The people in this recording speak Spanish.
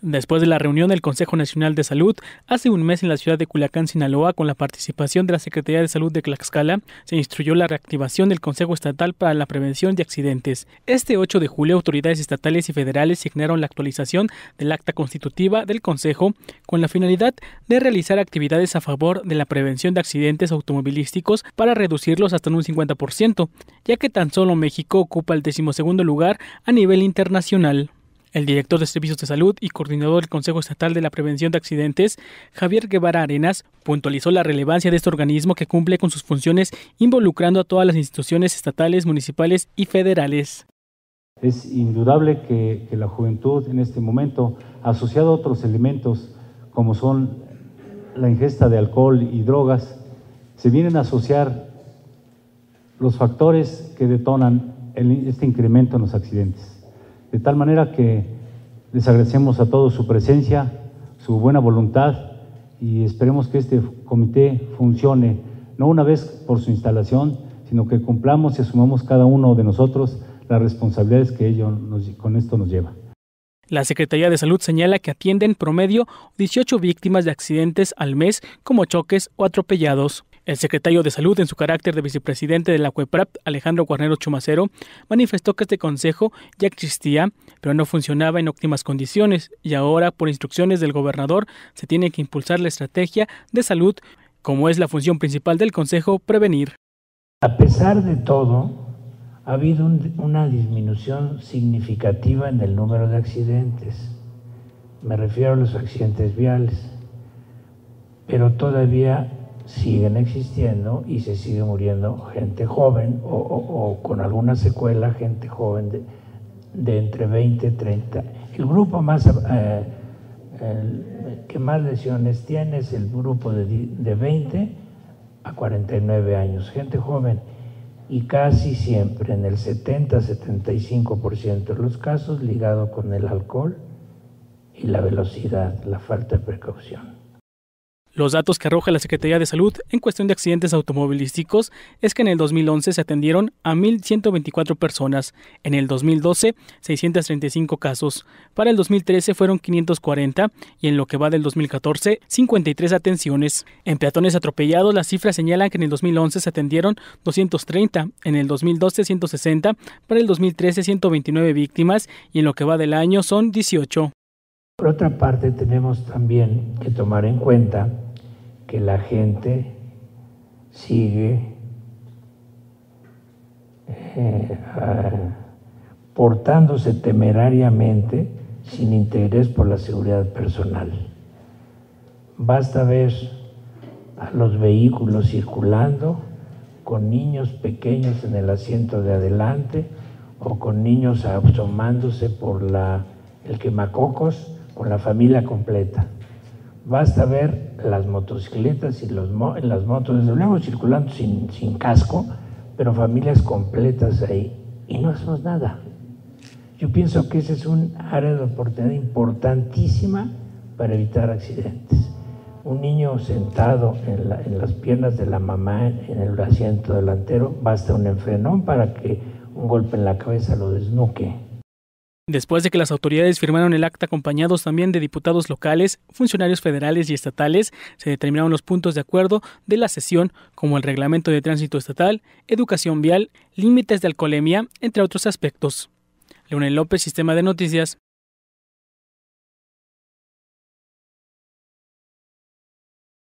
Después de la reunión del Consejo Nacional de Salud hace un mes en la ciudad de Culiacán, Sinaloa, con la participación de la Secretaría de Salud de Tlaxcala, se instruyó la reactivación del Consejo Estatal para la Prevención de Accidentes. Este 8 de julio, autoridades estatales y federales signaron la actualización del acta constitutiva del Consejo con la finalidad de realizar actividades a favor de la prevención de accidentes automovilísticos para reducirlos hasta un 50%, ya que tan solo México ocupa el decimosegundo lugar a nivel internacional. El director de Servicios de Salud y coordinador del Consejo Estatal de la Prevención de Accidentes, Javier Guevara Arenas, puntualizó la relevancia de este organismo que cumple con sus funciones involucrando a todas las instituciones estatales, municipales y federales. Es indudable que, la juventud en este momento, asociado a otros elementos como son la ingesta de alcohol y drogas, se vienen a asociar los factores que detonan este incremento en los accidentes. De tal manera que les agradecemos a todos su presencia, su buena voluntad y esperemos que este comité funcione, no una vez por su instalación, sino que cumplamos y asumamos cada uno de nosotros las responsabilidades que ello con esto nos lleva. La Secretaría de Salud señala que atienden promedio 18 víctimas de accidentes al mes como choques o atropellados. El secretario de Salud, en su carácter de vicepresidente de la CUEPRAP, Alejandro Guarnero Chumacero, manifestó que este consejo ya existía, pero no funcionaba en óptimas condiciones y ahora, por instrucciones del gobernador, se tiene que impulsar la estrategia de salud, como es la función principal del consejo, prevenir. A pesar de todo, ha habido una disminución significativa en el número de accidentes. Me refiero a los accidentes viales, pero todavía siguen existiendo y se sigue muriendo gente joven o, con alguna secuela, gente joven de, entre 20 y 30. El grupo más eh, que más lesiones tiene es el grupo de, de 20 a 49 años, gente joven. Y casi siempre, en el 70-75% de los casos, ligado con el alcohol y la velocidad, la falta de precaución. Los datos que arroja la Secretaría de Salud en cuestión de accidentes automovilísticos es que en el 2011 se atendieron a 1.124 personas, en el 2012 635 casos, para el 2013 fueron 540 y en lo que va del 2014 53 atenciones. En peatones atropellados las cifras señalan que en el 2011 se atendieron 230, en el 2012 160, para el 2013 129 víctimas y en lo que va del año son 18. Por otra parte, tenemos también que tomar en cuenta que la gente sigue eh, portándose temerariamente sin interés por la seguridad personal. Basta ver a los vehículos circulando con niños pequeños en el asiento de adelante o con niños asomándose por la, el quemacocos con la familia completa. Basta ver las motocicletas y los, las motos, desde luego circulando sin, sin casco, pero familias completas ahí y no hacemos nada. Yo pienso que ese es un área de oportunidad importantísima para evitar accidentes. Un niño sentado en, en, las piernas de la mamá en el asiento delantero, basta un enfrenón para que un golpe en la cabeza lo desnuque. Después de que las autoridades firmaron el acta acompañados también de diputados locales, funcionarios federales y estatales, se determinaron los puntos de acuerdo de la sesión, como el reglamento de tránsito estatal, educación vial, límites de alcoholemia, entre otros aspectos. Leonel López, Sistema de Noticias,